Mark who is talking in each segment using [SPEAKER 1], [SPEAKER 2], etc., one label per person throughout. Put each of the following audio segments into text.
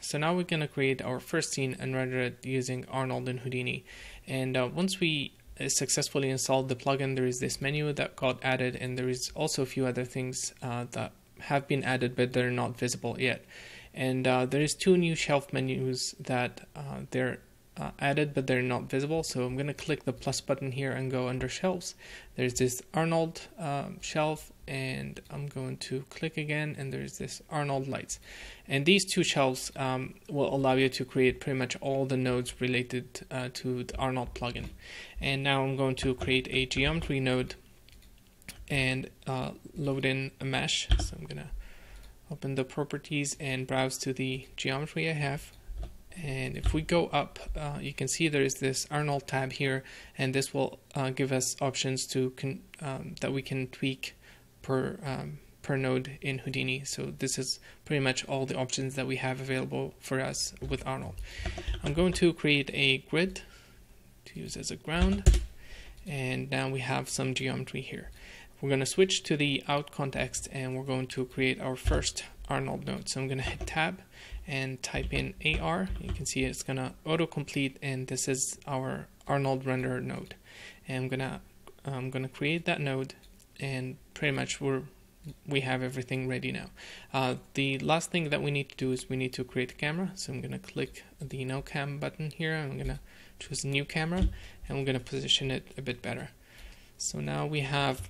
[SPEAKER 1] So now we're going to create our first scene and render it using Arnold and Houdini. And uh, once we uh, successfully installed the plugin, there is this menu that got added, and there is also a few other things uh, that have been added but they're not visible yet. And uh, there is two new shelf menus that uh, they're uh, added but they're not visible. So I'm gonna click the plus button here and go under shelves. There's this Arnold um, shelf and I'm going to click again and there's this Arnold lights. And these two shelves um, will allow you to create pretty much all the nodes related uh, to the Arnold plugin. And now I'm going to create a geometry node and uh, load in a mesh. So I'm gonna open the properties and browse to the geometry I have and if we go up uh, you can see there is this Arnold tab here and this will uh, give us options to um, that we can tweak per um, per node in Houdini. So this is pretty much all the options that we have available for us with Arnold. I'm going to create a grid to use as a ground. And now we have some geometry here we're going to switch to the out context and we're going to create our first Arnold node so I'm going to hit tab and type in AR, you can see it's gonna autocomplete and this is our Arnold render node. And I'm gonna I'm gonna create that node and pretty much we're we have everything ready now. Uh, the last thing that we need to do is we need to create a camera. So I'm gonna click the no cam button here. I'm gonna choose new camera and I'm gonna position it a bit better. So now we have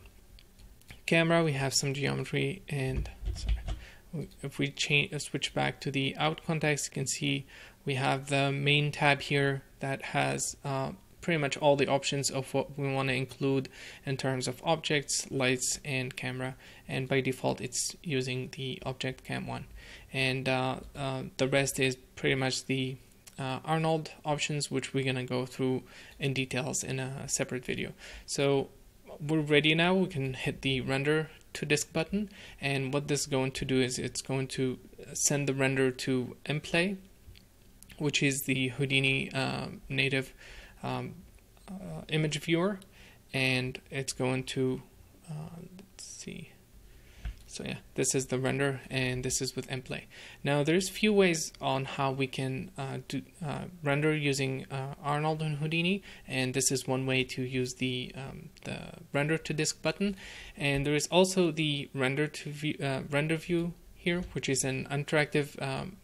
[SPEAKER 1] camera, we have some geometry and sorry, if we change uh, switch back to the out context you can see we have the main tab here that has uh, pretty much all the options of what we want to include in terms of objects lights and camera. And by default it's using the object cam one. And uh, uh, the rest is pretty much the uh, Arnold options which we're gonna go through in details in a separate video. So we're ready now. We can hit the render to disk button. And what this is going to do is it's going to send the render to mplay which is the Houdini uh, native um, uh, image viewer. And it's going to uh, let's see so yeah, this is the render and this is with mplay. Now there's a few ways on how we can uh, do uh, render using uh, Arnold and Houdini and this is one way to use the um, the render to disk button. And there is also the render to view, uh, render view here which is an interactive um,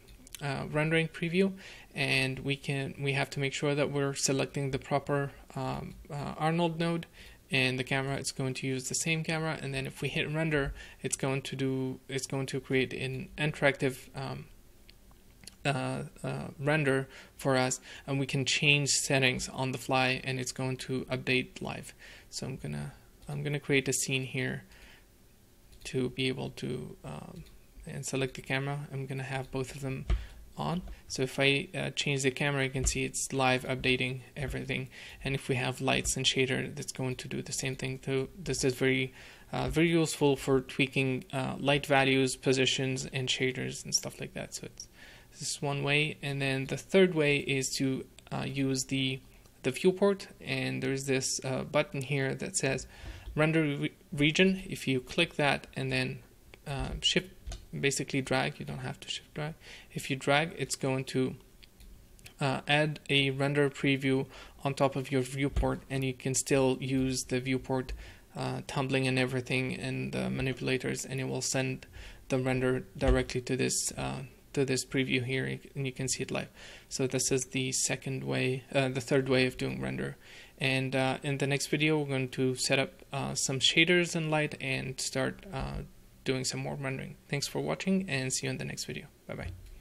[SPEAKER 1] uh, rendering preview. And we can we have to make sure that we're selecting the proper um, uh, Arnold node and the camera it's going to use the same camera and then if we hit render it's going to do it's going to create an interactive um, uh, uh, render for us and we can change settings on the fly and it's going to update live. So I'm gonna I'm gonna create a scene here to be able to um, and select the camera. I'm gonna have both of them on. So if I uh, change the camera, you can see it's live updating everything. And if we have lights and shader, that's going to do the same thing too. This is very, uh, very useful for tweaking uh, light values, positions, and shaders and stuff like that. So it's this is one way. And then the third way is to uh, use the the viewport. And there's this uh, button here that says render re region. If you click that and then uh, shift basically drag you don't have to shift drag. If you drag it's going to uh, add a render preview on top of your viewport and you can still use the viewport uh, tumbling and everything and the manipulators and it will send the render directly to this uh, to this preview here and you can see it live. So this is the second way uh, the third way of doing render. And uh, in the next video we're going to set up uh, some shaders and light and start doing some more rendering. Thanks for watching and see you in the next video. Bye bye.